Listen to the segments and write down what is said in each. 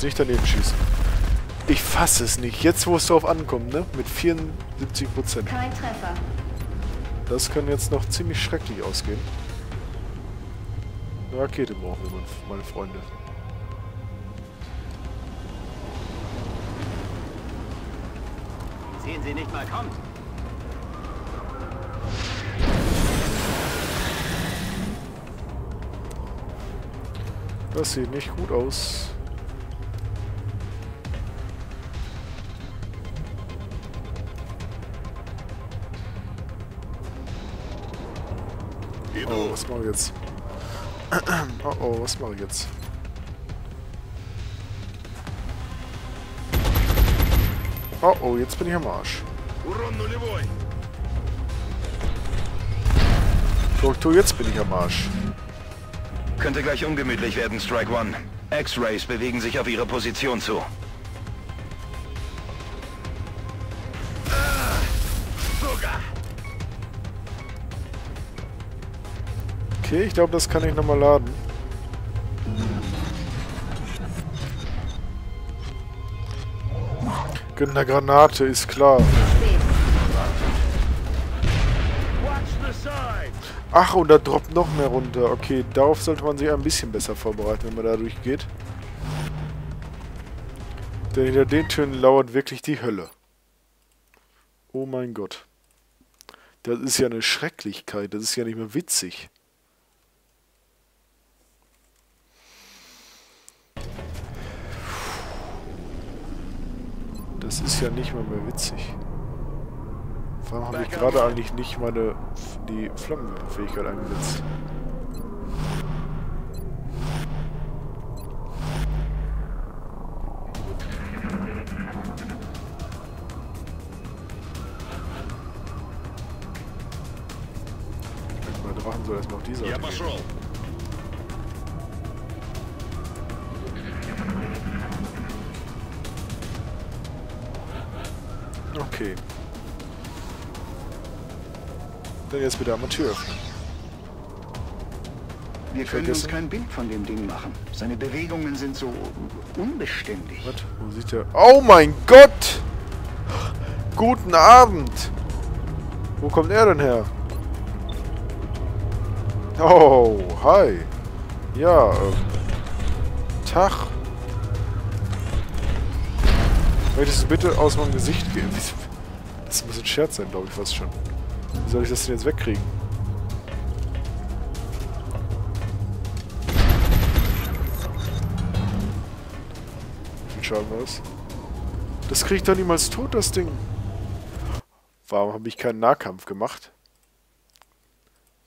jetzt nicht daneben schießen. Ich fasse es nicht. Jetzt, wo es drauf ankommt, ne? Mit 74 Prozent. Kein Treffer. Das kann jetzt noch ziemlich schrecklich ausgehen. Eine Rakete brauchen wir, meine Freunde. Sehen Sie nicht mal kommt. Das sieht nicht gut aus. Was mache ich jetzt? Oh oh, was mache ich jetzt? Oh oh, jetzt bin ich am Arsch. Doktor, jetzt bin ich am Arsch. Könnte gleich ungemütlich werden, Strike One. X-Rays bewegen sich auf ihre Position zu. Okay, ich glaube, das kann ich nochmal laden. Gönn eine Granate, ist klar. Ach, und da droppt noch mehr runter. Okay, darauf sollte man sich ein bisschen besser vorbereiten, wenn man da durchgeht. Denn hinter den Türen lauert wirklich die Hölle. Oh mein Gott. Das ist ja eine Schrecklichkeit. Das ist ja nicht mehr witzig. Das ist ja nicht mal mehr witzig. Warum habe ich gerade eigentlich nicht meine die Flammenfähigkeit eingesetzt? Bei Drachen soll erstmal auf die Seite jetzt bitte einmal Tür öffnen. Wir können uns kein Bild von dem Ding machen. Seine Bewegungen sind so unbeständig. Was? Wo sieht der... Oh mein Gott! Guten Abend! Wo kommt er denn her? Oh, hi. Ja, ähm... Tag. Möchtest du bitte aus meinem Gesicht gehen? Das muss ein Scherz sein, glaube ich fast schon. Wie soll ich das denn jetzt wegkriegen? Wie viel Schaden war das? Das kriegt doch niemals tot, das Ding. Warum habe ich keinen Nahkampf gemacht?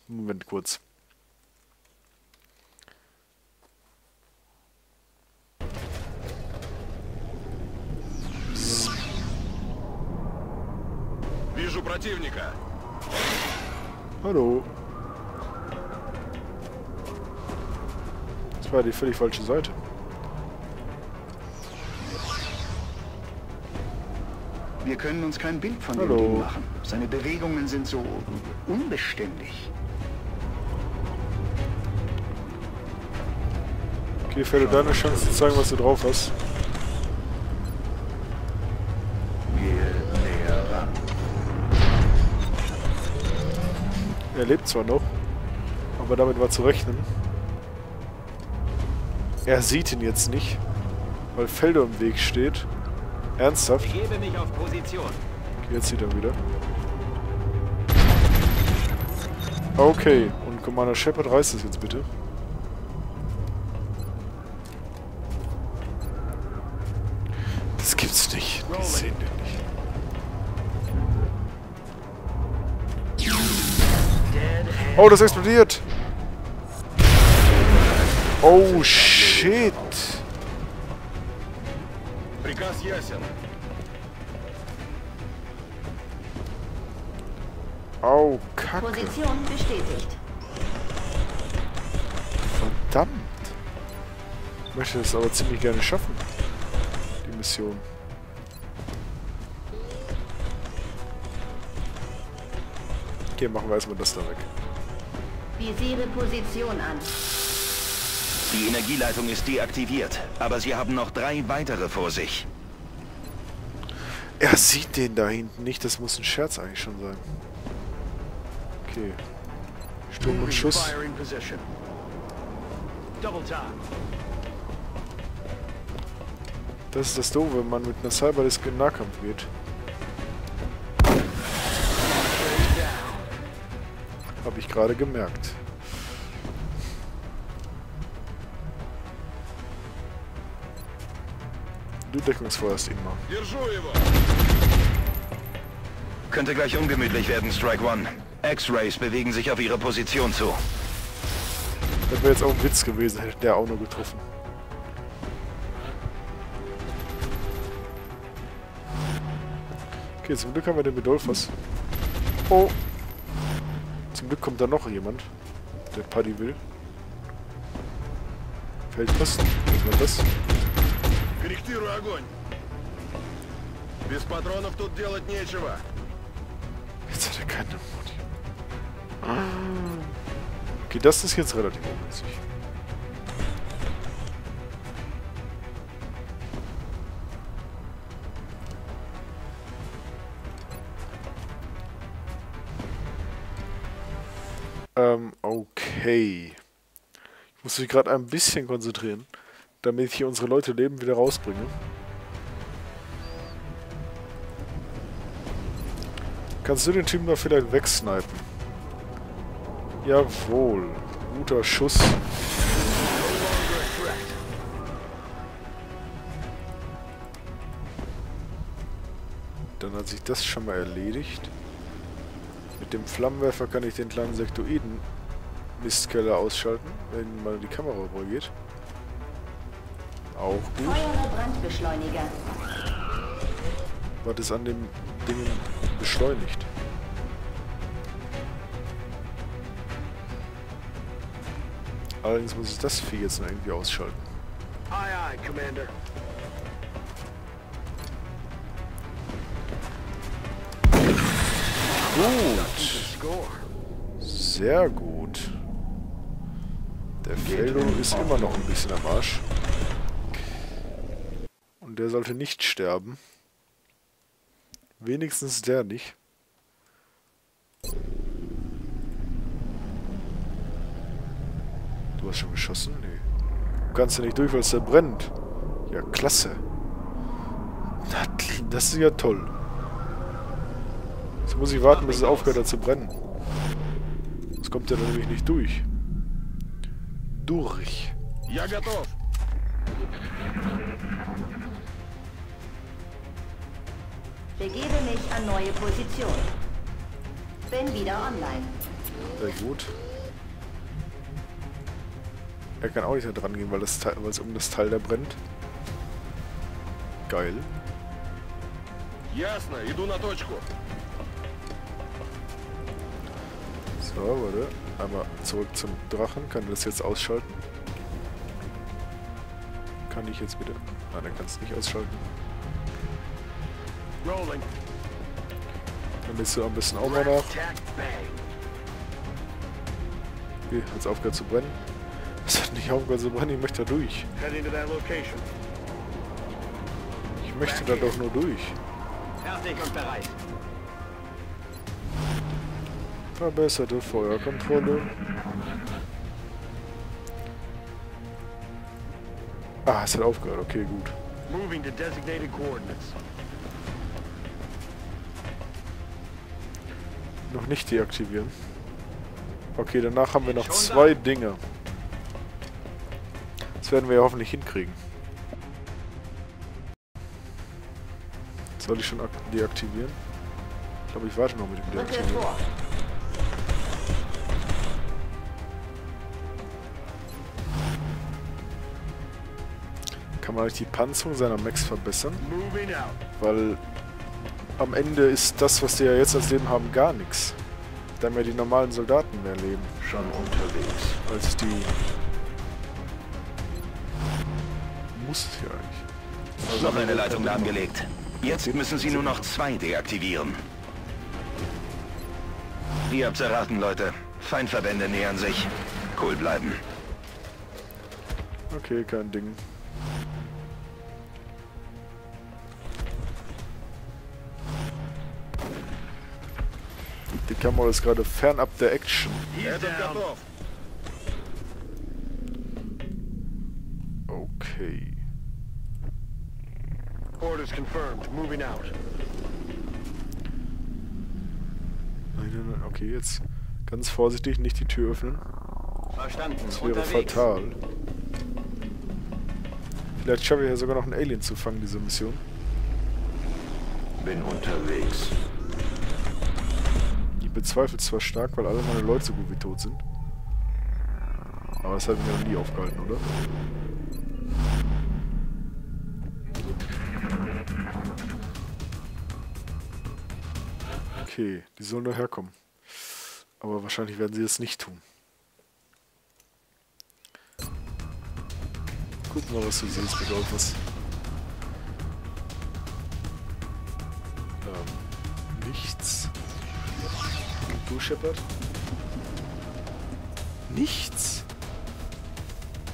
Moment kurz. Вижу противника. Hallo. Das war die völlig falsche Seite. Wir können uns kein Bild von Hallo. dem Ding machen. Seine Bewegungen sind so unbeständig. Okay, Fellow, deine Chance zu zeigen, was du drauf hast. Er lebt zwar noch, aber damit war zu rechnen. Er sieht ihn jetzt nicht, weil Felder im Weg steht. Ernsthaft? Ich gebe mich auf Position. Okay, jetzt sieht er wieder. Okay, und Commander Shepard reißt es jetzt bitte. Oh, das explodiert! Oh, shit! Приказ ясен. Oh, Kacke. Position bestätigt. Verdammt. Ich möchte das aber ziemlich gerne schaffen. Die Mission. Okay, machen wir erstmal das da weg. Visiere Position an. Die Energieleitung ist deaktiviert, aber Sie haben noch drei weitere vor sich. Er sieht den da hinten nicht. Das muss ein Scherz eigentlich schon sein. Okay. Sturm und Schuss. Firing position. Double time. Das ist das Doofe, wenn man mit einer Cyberdisk in Nahkampf geht. Habe ich gerade gemerkt. Du Deckungsfeuerst ihn mal. Könnte gleich ungemütlich werden, Strike One. X-Rays bewegen sich auf ihre Position zu. Das wäre jetzt auch ein Witz gewesen, hätte der auch nur getroffen. Okay, zum Glück haben wir den Bedolfos. Oh! Zum Glück kommt da noch jemand, der Paddy will. Feldposten, was war das? Корректирую огонь. Без патронов тут делать нечего. Jetzt hat er keine Modi. Okay, das ist jetzt relativ ungünstig. Ähm, okay. Ich muss mich gerade ein bisschen konzentrieren, damit ich hier unsere Leute Leben wieder rausbringe. Kannst du den Typen da vielleicht wegsnipen? Jawohl. Guter Schuss. Dann hat sich das schon mal erledigt. Mit dem Flammenwerfer kann ich den kleinen Sektoiden Mistkeller ausschalten, wenn mal die Kamera rübergeht. Auch gut. Brandbeschleuniger. Was ist an dem Ding beschleunigt? Allerdings muss ich das Vieh jetzt noch irgendwie ausschalten. Aye, aye, Commander. Gut. Sehr gut. Der Feldo ist immer noch ein bisschen am Arsch. Und der sollte nicht sterben. Wenigstens der nicht. Du hast schon geschossen? Nee. Du kannst ja nicht durch, weil es da brennt. Ja, klasse. Das ist ja toll. Jetzt muss ich warten, bis es aufhört hat zu brennen. Das kommt ja dann nämlich nicht durch. Durch. Я готов. Begebe mich an neue Position. Bin wieder online. Sehr gut. Er kann auch nicht da dran gehen, weil das Teil, weil es um das Teil da brennt. Geil. Ясно, иду на точку. So, warte. Einmal zurück zum Drachen. Kann das jetzt ausschalten? Kann ich jetzt bitte? Nein, er kann es nicht ausschalten. Rolling. Dann bist du am besten auch mal nach. Okay, hat es aufgehört zu brennen. Es hat nicht aufgehört zu brennen, ich möchte da durch. Ich möchte da doch nur durch. Fertig und bereit. Verbesserte Feuerkontrolle. Ah, es hat aufgehört. Okay, gut. Moving to designated coordinates. Noch nicht deaktivieren. Okay, danach haben wir noch zwei Dinge. Das werden wir ja hoffentlich hinkriegen. Soll ich schon ak- deaktivieren? Ich glaube, ich warte noch mit dem Deaktivieren. Kann man die Panzerung seiner Max verbessern? Weil am Ende ist das, was die ja jetzt als Leben haben, gar nichts. Da haben ja die normalen Soldaten mehr Leben Schon unterwegs. als die... Muss es ja eigentlich. Also Noch eine Leitung lahmgelegt. Jetzt müssen Sie nur noch zwei deaktivieren. Ihr habt's erraten, Leute. Feindverbände nähern sich. Cool bleiben. Okay, kein Ding. Die Kamera ist gerade fernab der Action. Okay. Orders confirmed. Moving out. Nein, nein, nein. Okay, jetzt ganz vorsichtig, nicht die Tür öffnen. Verstanden. Das wäre Unterwegs. fatal. Vielleicht schaffe ich ja sogar noch einen Alien zu fangen, diese Mission. Bin unterwegs. Ich bezweifle es zwar stark, weil alle meine Leute so gut wie tot sind. Aber das hat mich noch nie aufgehalten, oder? Okay, die sollen nur herkommen. Aber wahrscheinlich werden sie das nicht tun. Guck mal, was du siehst, Bedolphus. Ähm, nichts. Und du, Shepard? Nichts.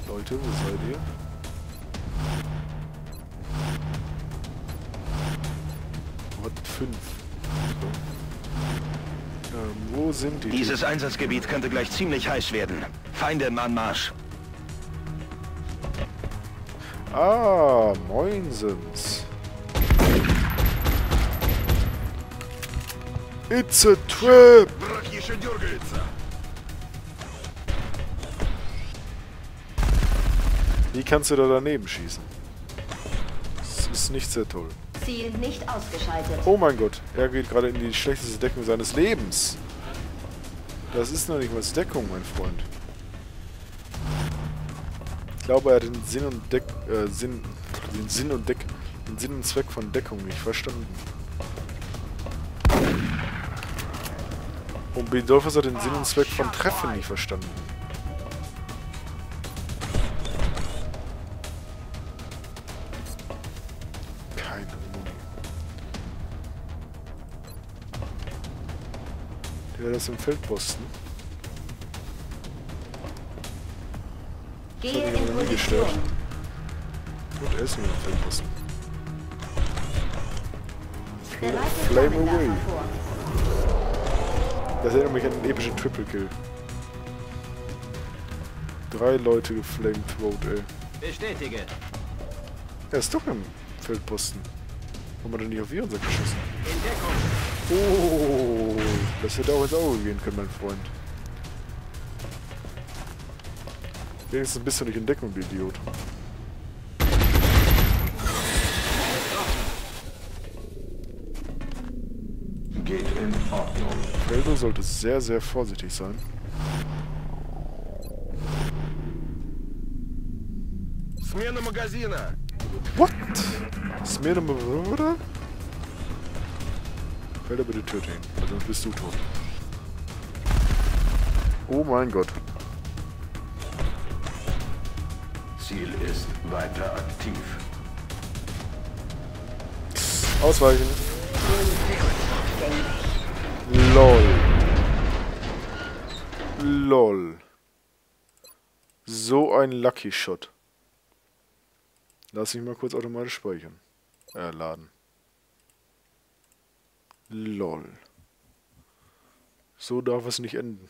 Leute, wo seid ihr? What? Fünf. So. Ähm, wo sind die? Dieses Einsatzgebiet könnte gleich ziemlich heiß werden. Feinde im Anmarsch. Ah, neun sind's. It's a trap! Wie kannst du da daneben schießen? Das ist nicht sehr toll. Ziel nicht ausgeschaltet. Oh mein Gott, er geht gerade in die schlechteste Deckung seines Lebens. Das ist noch nicht mal Deckung, mein Freund. Glaube, er hat den Sinn und Deck, äh, Sinn, den Sinn und Deck, den Sinn und Zweck von Deckung nicht verstanden. Und Bedolphus hat den Sinn und Zweck von Treffen nicht verstanden. Keine Muni. Der ist im Feldposten. Gehe er ist nur im Feldposten. Bereite Flame away. Das erinnert mich an einen epischen Triple Kill. Drei Leute geflamethrowt, ey. Bestätige. Er ist doch im Feldposten. Warum hat er nicht auf ihren Sack geschossen? Oh, das hätte auch ins Auge gehen können, mein Freund. Wenigstens bist du nicht in Deckung, du Idiot. Geht in Ordnung. Feldo sollte sehr, sehr vorsichtig sein. Смена магазина. What? Ist mir nochmal, oder? Felder bitte töten, weil sonst bist du tot. Oh mein Gott. Ist weiter aktiv. Ausweichen. LOL. LOL. So ein Lucky Shot. Lass mich mal kurz automatisch speichern. Äh, laden. LOL. So darf es nicht enden.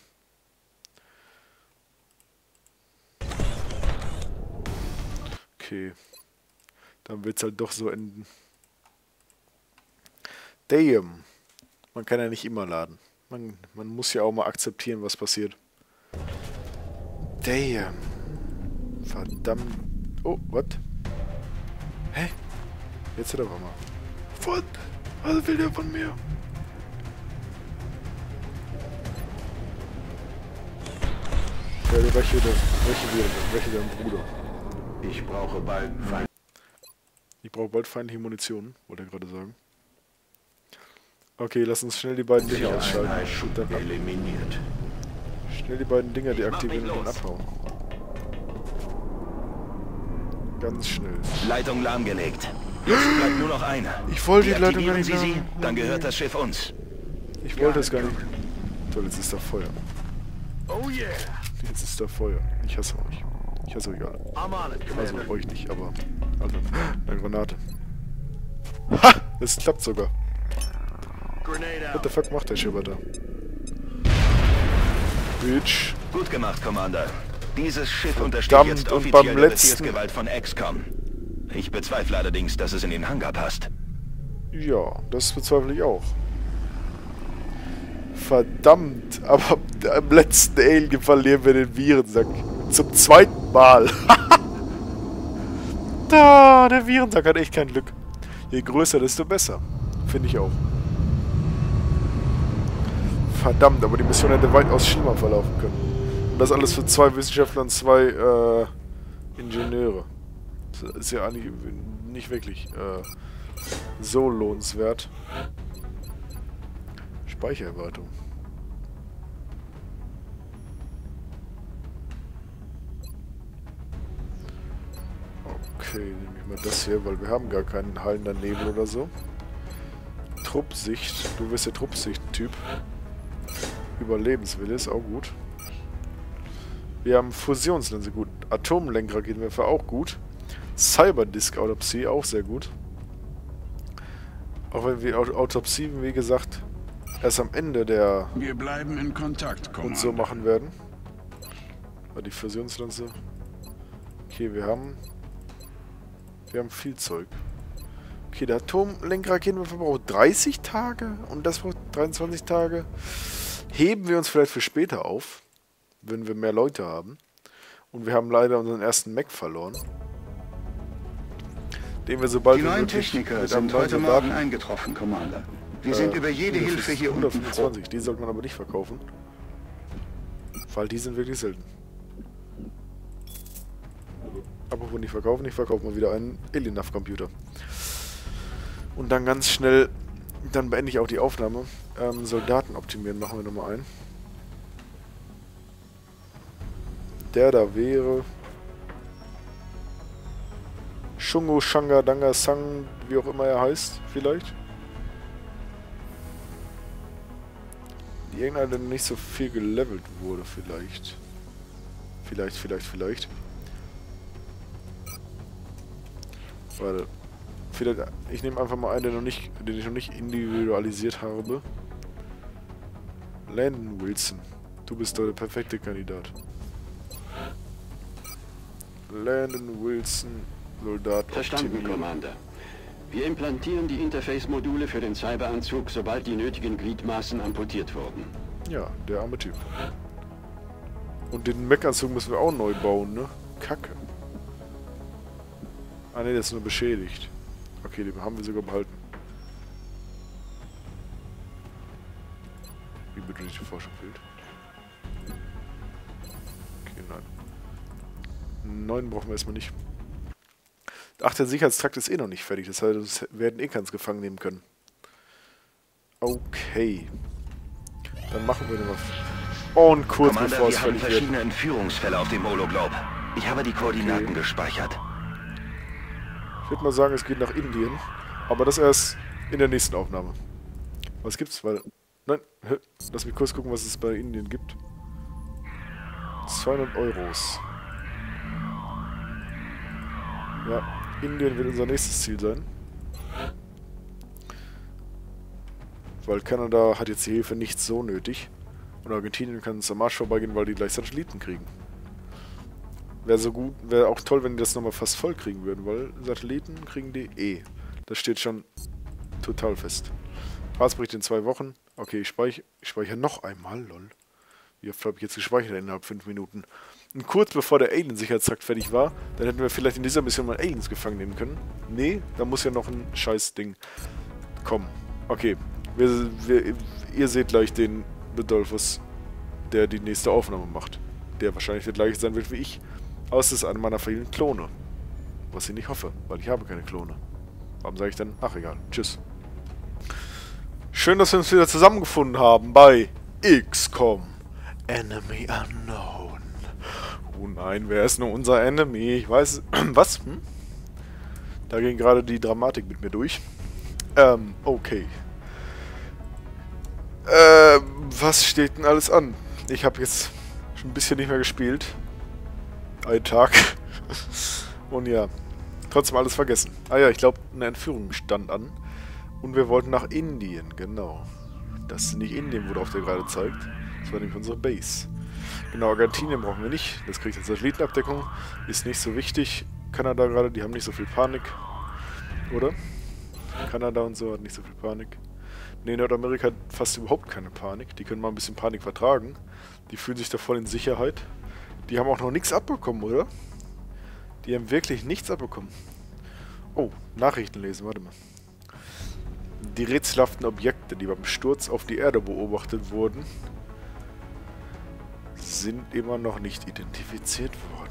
Okay. Dann wird's halt doch so enden. Damn. Man kann ja nicht immer laden. Man, man muss ja auch mal akzeptieren, was passiert. Damn. Verdammt. Oh, was? Hä? Jetzt hat er mal. Was? Was will der von mir? Ja, du räche, de- räche, dir- räche deinen Bruder. Ich brauche bald Feind. Ich brauche bald feindliche Munition, wollte er gerade sagen. Okay, lass uns schnell die beiden Dinger ausschalten. Dann eliminiert. Schnell die beiden Dinger deaktivieren und abhauen. Ganz schnell. Leitung lahmgelegt. Jetzt bleibt nur noch eine. Ich wollte die Leitung gar nicht Sie sie, dann gehört das Schiff uns. Ich wollte es gar nicht. Toll, jetzt ist da Feuer. Oh yeah. Jetzt ist da Feuer. Ich hasse euch. I'm on it, Also euch nicht, aber... Also, eine Granate. Ha! Es klappt sogar. What the fuck macht der Schipper da? Bitch. Gut gemacht, Commander. Dieses Schiff untersteht Verdammt, jetzt und offiziell beim der letzten- Befehlsgewalt von XCOM. Ich bezweifle allerdings, dass es in den Hangar passt. Ja, das bezweifle ich auch. Verdammt, aber am letzten Alien verlieren wir den Virensack. Zum zweiten Mal. da, der Virensack hat echt kein Glück. Je größer, desto besser. Finde ich auch. Verdammt, aber die Mission hätte weitaus schlimmer verlaufen können. Und das alles für zwei Wissenschaftler und zwei äh, Ingenieure. Das ist ja eigentlich nicht wirklich äh, so lohnenswert. Speichererweiterung. Okay, nehme ich mal das hier, weil wir haben gar keinen hallender Nebel oder so. Truppsicht. Du bist der Truppsicht-Typ. Überlebenswille ist auch gut. Wir haben Fusionslinse gut. Atomlenkraketwerfer auch gut. Cyberdisk-Autopsie auch sehr gut. Auch wenn wir Aut- Autopsie, wie gesagt, erst am Ende der Wir bleiben in Kontakt, und Commander. so machen werden. Die Fusionslanze. Okay, wir haben. Wir haben viel Zeug. Okay, der Atomlenkraketenwerfer braucht 30 Tage und das braucht 23 Tage. Heben wir uns vielleicht für später auf, wenn wir mehr Leute haben. Und wir haben leider unseren ersten Mac verloren. Den wir sobald Die neuen Techniker sind heute Morgen eingetroffen, Commander. Wir sind Äh, über jede Hilfe hier unten froh. 125, die sollte man aber nicht verkaufen. Weil die sind wirklich selten. Apropos nicht verkaufen, ich verkaufe mal wieder einen Alienaf-Computer. Und dann ganz schnell, dann beende ich auch die Aufnahme. Ähm, Soldaten optimieren machen wir nochmal ein. Der da wäre... Shungo Shanga Danga Sang, wie auch immer er heißt, vielleicht. Irgendeiner, der nicht so viel gelevelt wurde, vielleicht. Vielleicht, vielleicht, vielleicht. Warte. Vielleicht, ich nehme einfach mal einen, der noch nicht, den ich noch nicht individualisiert habe. Landon Wilson. Du bist doch der perfekte Kandidat. Landon Wilson, Soldat. Verstanden. Commander. Wir implantieren die Interface-Module für den Cyberanzug, sobald die nötigen Gliedmaßen amputiert wurden. Ja, der arme Typ. Und den Meckanzug müssen wir auch neu bauen, ne? Kacke. Ah ne, der ist nur beschädigt. Okay, den haben wir sogar behalten. Wie bedrohliche Forschung fehlt. Okay, nein. Neuen brauchen wir erstmal nicht. Ach, der Sicherheitstrakt ist eh noch nicht fertig. Das heißt, wir hätten eh keins gefangen nehmen können. Okay. Dann machen wir den mal. Und kurz Commander, bevor es wir haben fertig wird. verschiedene Entführungsfälle auf dem Hologlobe. Ich habe die Koordinaten Okay. gespeichert. Ich würde mal sagen, es geht nach Indien. Aber das erst in der nächsten Aufnahme. Was gibt's? Weil. Nein, lass mich kurz gucken, was es bei Indien gibt. 200 Euros. Ja, Indien wird unser nächstes Ziel sein. Weil Kanada hat jetzt die Hilfe nicht so nötig. Und Argentinien kann uns am Marsch vorbeigehen, weil die gleich Satelliten kriegen. Wäre so gut, wäre auch toll, wenn die das nochmal fast voll kriegen würden, weil Satelliten kriegen die eh. Das steht schon total fest. Passbericht in zwei Wochen. Okay, ich speichere, ich speichere noch einmal, lol. Wie oft habe ich jetzt gespeichert innerhalb fünf Minuten? Und kurz bevor der Alien-Sicherheitstrakt fertig war, dann hätten wir vielleicht in dieser Mission mal Aliens gefangen nehmen können. Nee, da muss ja noch ein scheiß Ding kommen. Okay, wir, wir, ihr seht gleich den Bedolphus, der die nächste Aufnahme macht. Der wahrscheinlich der gleiche sein wird wie ich. Außer es ist einer meiner vielen Klone. Was ich nicht hoffe, weil ich habe keine Klone. Warum sage ich dann? Ach egal. Tschüss. Schön, dass wir uns wieder zusammengefunden haben bei XCOM Enemy Unknown. Oh nein, wer ist nur unser Enemy? Ich weiß... Was? Hm? Da ging gerade die Dramatik mit mir durch. Ähm, okay. Ähm, was steht denn alles an? Ich habe jetzt schon ein bisschen nicht mehr gespielt. Ein Tag. Und ja, trotzdem alles vergessen. Ah ja, ich glaube, eine Entführung stand an. Und wir wollten nach Indien, genau. Das ist nicht Indien, wo auf der gerade zeigt. Das war nämlich unsere Base. Genau, Argentinien brauchen wir nicht. Das kriegt jetzt Satellitenabdeckung. Ist nicht so wichtig. Kanada gerade, die haben nicht so viel Panik. Oder? Kanada und so hat nicht so viel Panik. Nee, Nordamerika hat fast überhaupt keine Panik. Die können mal ein bisschen Panik vertragen. Die fühlen sich da voll in Sicherheit. Die haben auch noch nichts abbekommen, oder? Die haben wirklich nichts abbekommen. Oh, Nachrichten lesen, warte mal. Die rätselhaften Objekte, die beim Sturz auf die Erde beobachtet wurden, sind immer noch nicht identifiziert worden.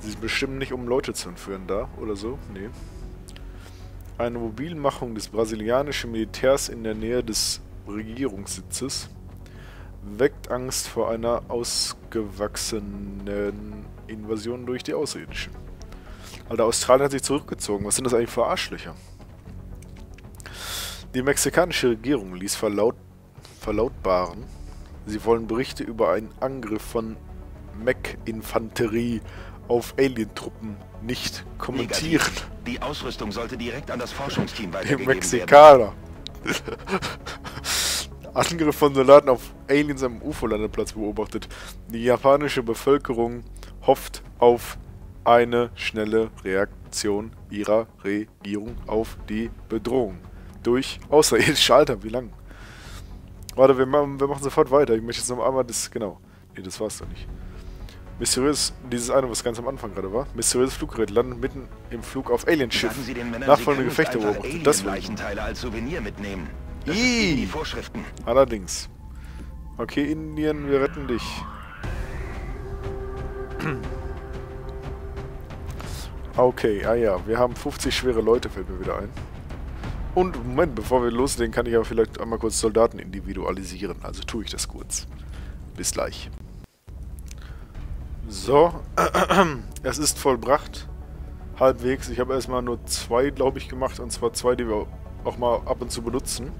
Sie sind bestimmt nicht, um Leute zu entführen da oder so. Nee. Eine Mobilmachung des brasilianischen Militärs in der Nähe des Regierungssitzes weckt Angst vor einer ausgewachsenen Invasion durch die Außerirdischen. Alter, Australien hat sich zurückgezogen. Was sind das eigentlich für Arschlöcher? Die mexikanische Regierung ließ verlaut verlautbaren, sie wollen Berichte über einen Angriff von Mech-Infanterie auf Alien-Truppen nicht kommentieren. Negativ. Die Ausrüstung sollte direkt an das Forschungsteam Die weitergegeben werden. Mexikaner. Angriff von Soldaten auf Aliens am UFO-Landeplatz beobachtet. Die japanische Bevölkerung hofft auf eine schnelle Reaktion ihrer Regierung auf die Bedrohung. Durch außerirdische Alter, wie lang? Warte, wir machen, wir machen sofort weiter. Ich möchte jetzt noch einmal das. Genau. Nee, das war's doch nicht. Mysteriös, dieses eine, was ganz am Anfang gerade war. Mysteriöses Fluggerät landet mitten im Flug auf Alienschiff. Sagen Sie den Männern, Nachfolgende Gefechte beobachtet. Das will ich. Als Souvenir mitnehmen. Das gegen die Vorschriften. Allerdings. Okay, Indien, wir retten dich. Okay, ah ja, wir haben 50 schwere Leute, fällt mir wieder ein. Und, Moment, bevor wir loslegen, kann ich aber vielleicht einmal kurz Soldaten individualisieren. Also tue ich das kurz. Bis gleich. So, es ist vollbracht. Halbwegs. Ich habe erstmal nur zwei, glaube ich, gemacht. Und zwar zwei, die wir auch mal ab und zu benutzen.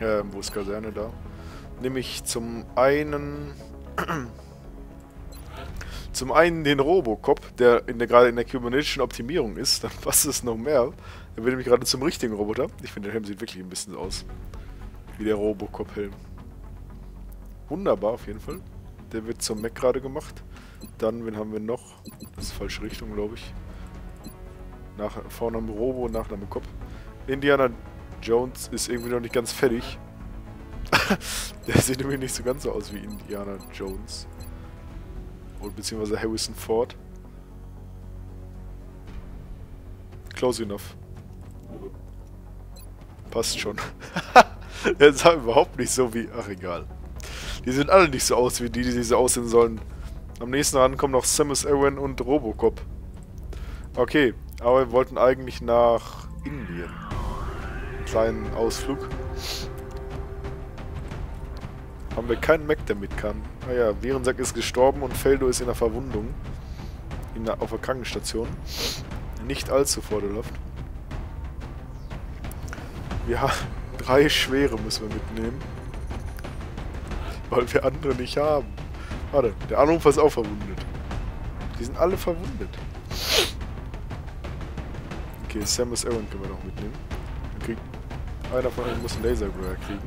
Ähm, wo ist Kaserne da? Nämlich zum einen... zum einen den Robocop, der, der gerade in der kybernetischen Optimierung ist. Dann passt es noch mehr. Der wird nämlich gerade zum richtigen Roboter. Ich finde, der Helm sieht wirklich ein bisschen aus. Wie der Robocop-Helm. Wunderbar auf jeden Fall. Der wird zum Mac gerade gemacht. Dann, wen haben wir noch? Das ist falsche Richtung, glaube ich. Nach, Vorname Robo, Nachname Cop. Indiana Jones ist irgendwie noch nicht ganz fertig. Der sieht irgendwie nicht so ganz so aus wie Indiana Jones. Oder beziehungsweise Harrison Ford. Close enough. Passt schon. Der sah überhaupt nicht so wie... Ach, egal. Die sehen alle nicht so aus wie die, die so aussehen sollen. Am nächsten ran kommen noch Samus Aran und Robocop. Okay, aber wir wollten eigentlich nach Indien. Kleinen Ausflug. Haben wir keinen Mac, der mit kann. Naja, Virensack ist gestorben und Feldo ist in der Verwundung. In der, auf der Krankenstation. Nicht allzu vorteilhaft. Ja, drei Schwere müssen wir mitnehmen. Weil wir andere nicht haben. Warte, der Anrufer ist auch verwundet. Die sind alle verwundet. Okay, Samus Aran können wir noch mitnehmen. Einer von euch muss einen Laserglare kriegen.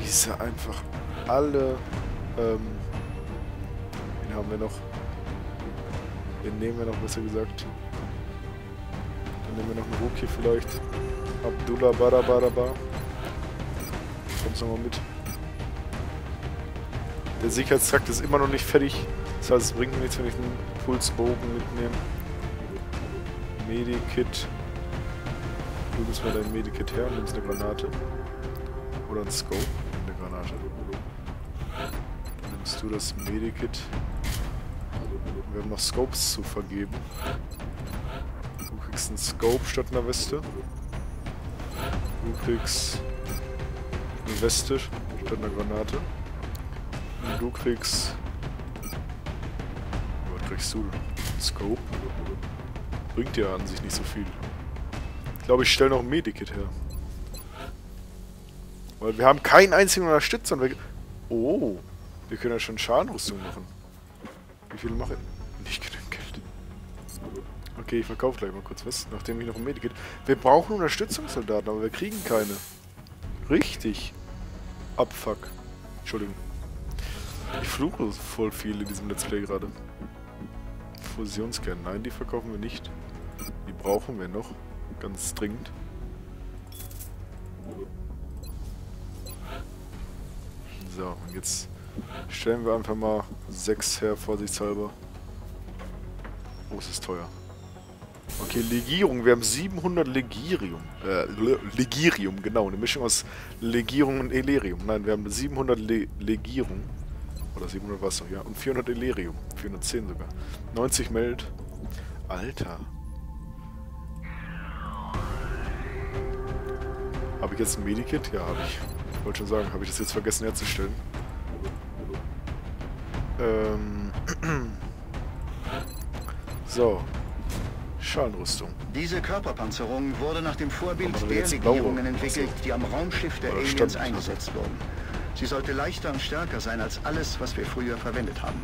Wie sie einfach alle. Ähm, wen haben wir noch? Wen nehmen wir noch, besser gesagt? Dann nehmen wir noch einen Rookie vielleicht. Abdullah Barabaraba. Kommst nochmal mit. Der Sicherheitstrakt ist immer noch nicht fertig. Das heißt, es bringt mir nichts, wenn ich einen Pulsbogen mitnehme. Medikit. Du bist mal dein Medikit her und nimmst eine Granate. Oder ein Scope. Eine Granate. Dann nimmst du das Medikit. Wir haben noch Scopes zu vergeben. Du kriegst einen Scope statt einer Weste. Du kriegst eine Weste statt einer Granate. Und du kriegst. Was kriegst du? Scope? Bringt dir an sich nicht so viel. Ich glaube, ich stelle noch ein Medikit her. Weil wir haben keinen einzigen Unterstützer. Wir oh, wir können ja schon Schadenrüstung machen. Wie viel mache ich? Nicht genügend Geld. Okay, ich verkaufe gleich mal kurz was, nachdem ich noch ein Medikit... Wir brauchen Unterstützungssoldaten, aber wir kriegen keine. Richtig. Abfuck. Entschuldigung. Ich fluche voll viel in diesem Let's Play gerade. Fusionskern. Nein, die verkaufen wir nicht. Die brauchen wir noch. Ganz dringend. So, und jetzt stellen wir einfach mal 6 her, vorsichtshalber. Oh, es ist teuer. Okay, Legierung. Wir haben 700 Legirium. Äh, Le Legirium, genau. Eine Mischung aus Legierung und Elerium. Nein, wir haben 700 Le Legierung. Oder 700 was noch, ja. Und 400 Elerium. 410 sogar. 90 Meld. Alter. Habe ich jetzt ein Medikit? Ja, habe ich. Ich wollte schon sagen, habe ich das jetzt vergessen herzustellen. Ähm. so. Schalenrüstung. Diese Körperpanzerung wurde nach dem Vorbild der. Legierungen entwickelt, die am Raumschiff der Oder Aliens eingesetzt wurden. Sie sollte leichter und stärker sein als alles, was wir früher verwendet haben.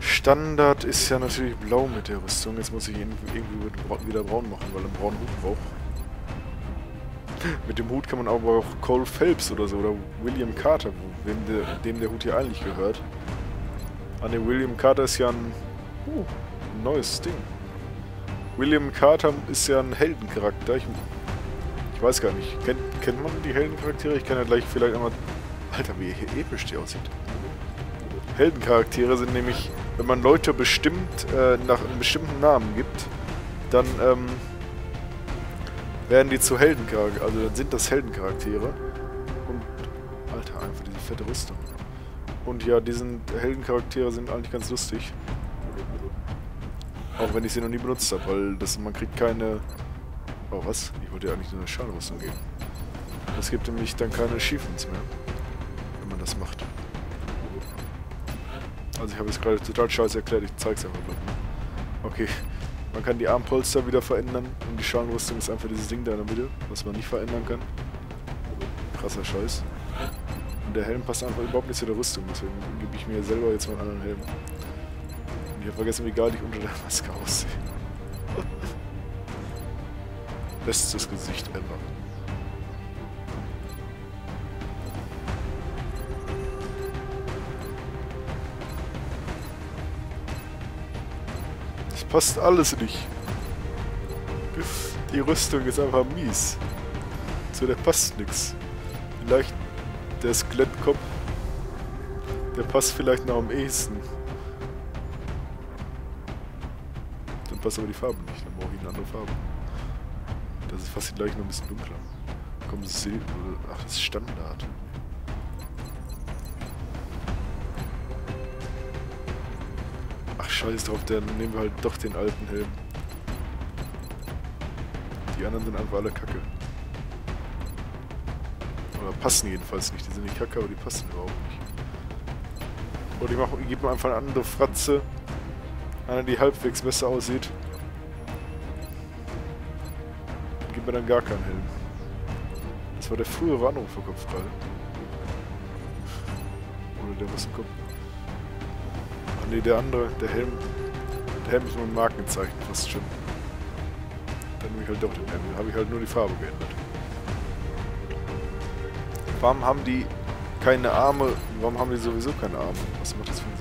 Standard ist ja natürlich blau mit der Rüstung. Jetzt muss ich ihn irgendwie wieder braun machen, weil er einen braunen Hut braucht. Mit dem Hut kann man aber auch Cole Phelps oder so oder William Carter, wem der, dem der Hut hier eigentlich gehört. Ah ne, William Carter ist ja ein, uh, ein neues Ding. William Carter ist ja ein Heldencharakter. Ich weiß gar nicht. Kennt, kennt man die Heldencharaktere? Ich kann ja gleich vielleicht einmal... Alter, wie hier episch die aussieht. Heldencharaktere sind nämlich, wenn man Leute bestimmt äh, nach einem bestimmten Namen gibt, dann ähm, werden die zu Heldencharakteren. Also dann sind das Heldencharaktere. Und Alter, einfach diese fette Rüstung. Und ja, die sind Heldencharaktere sind eigentlich ganz lustig. Auch wenn ich sie noch nie benutzt habe, weil das, man kriegt keine... Oh, was? Ich wollte ja eigentlich nur eine Schalenrüstung geben. Das gibt nämlich dann keine Achievements mehr, wenn man das macht. Also ich habe es gerade total scheiße erklärt, ich zeig's einfach mal. Okay, man kann die Armpolster wieder verändern und die Schalenrüstung ist einfach dieses Ding da in der Mitte, was man nicht verändern kann. Krasser Scheiß. Und der Helm passt einfach überhaupt nicht zu der Rüstung, deswegen gebe ich mir selber jetzt mal einen anderen Helm. Und ich habe vergessen, wie geil ich unter der Maske aussehe. Bestes Gesicht ever. Das passt alles nicht. Die Rüstung ist einfach mies. Zu der passt nix. Vielleicht der Skelettkopf. Der passt vielleicht noch am ehesten. Dann passt aber die Farbe nicht. Dann brauche ich eine andere Farbe. Das ist fast gleich noch ein bisschen dunkler. Komm, Silber. Ach, das ist Standard. Ach, scheiß drauf, dann nehmen wir halt doch den alten Helm. Die anderen sind einfach alle kacke. Oder passen jedenfalls nicht. Die sind nicht kacke, aber die passen überhaupt nicht. Oder ich, mach- ich gebe mir einfach eine andere Fratze. Eine, die halbwegs besser aussieht. Mir dann gar keinen Helm. Das war der frühere Anruferkopf gerade. Oder der was im Kopf. Ach nee, der andere, der Helm. Der Helm ist nur ein Markenzeichen, fast schon. Dann nehme ich halt doch den Helm. Dann habe ich halt nur die Farbe geändert. Warum haben die keine Arme? Warum haben die sowieso keine Arme? Was macht das für?